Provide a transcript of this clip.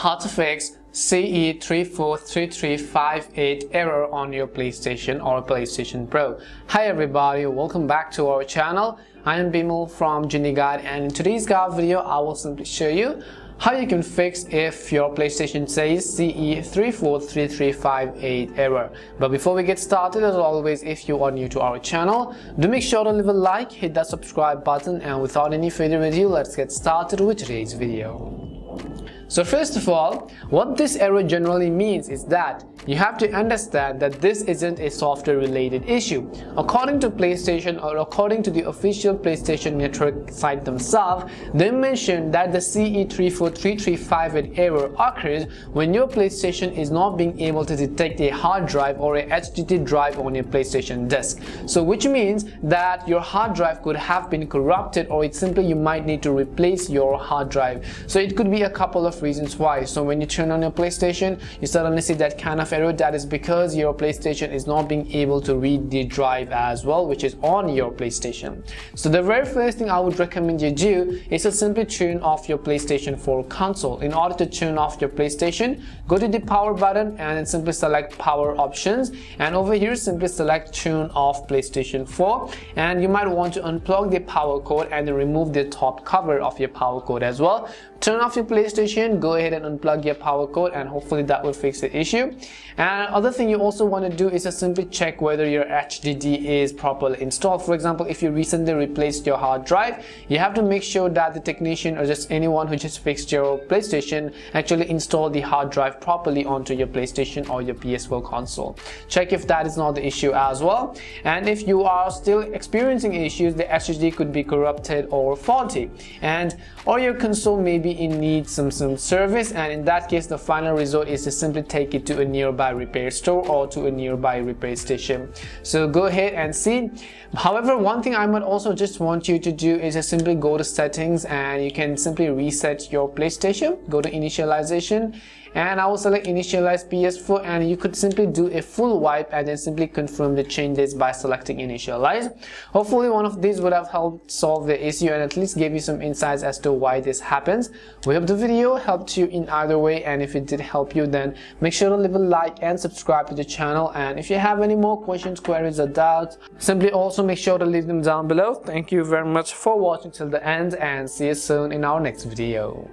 how to fix CE343358 error on your PlayStation or PlayStation Pro. Hi everybody, welcome back to our channel. I am Bimal from Genie Guide and in today's guide video I will simply show you how you can fix if your PlayStation says CE343358 error. But before we get started, as always, if you are new to our channel, do make sure to leave a like, hit that subscribe button, and without any further ado, let's get started with today's video. So first of all, what this error generally means is that you have to understand that this isn't a software related issue. According to PlayStation or according to the official PlayStation Network site themselves, they mentioned that the CE34335 error occurs when your PlayStation is not being able to detect a hard drive or a HDD drive on your PlayStation disk. So which means that your hard drive could have been corrupted or it's simply you might need to replace your hard drive. So it could be a couple of reasons why. So when you turn on your PlayStation, you suddenly see that kind of error. That is because your PlayStation is not being able to read the drive as well, which is on your PlayStation. So the very first thing I would recommend you do is to simply turn off your PlayStation 4 console. In order to turn off your PlayStation, go to the power button and simply select power options. And over here, simply select turn off PlayStation 4. And you might want to unplug the power cord and remove the top cover of your power cord as well. Turn off your PlayStation go ahead and unplug your power cord and hopefully that will fix the issue. And other thing you also want to do is just simply check whether your HDD is properly installed. For example if you recently replaced your hard drive you have to make sure that the technician or just anyone who just fixed your PlayStation actually installed the hard drive properly onto your PlayStation or your PS4 console. Check if that is not the issue as well. And if you are still experiencing issues the HDD could be corrupted or faulty. And or your console may be in need some some service and in that case the final result is to simply take it to a nearby repair store or to a nearby repair station so go ahead and see however one thing I might also just want you to do is to simply go to settings and you can simply reset your PlayStation go to initialization and I will select initialize PS4 and you could simply do a full wipe and then simply confirm the changes by selecting initialize. Hopefully one of these would have helped solve the issue and at least give you some insights as to why this happens. We hope the video helped you in either way and if it did help you then make sure to leave a like and subscribe to the channel and if you have any more questions, queries or doubts simply also make sure to leave them down below. Thank you very much for watching till the end and see you soon in our next video.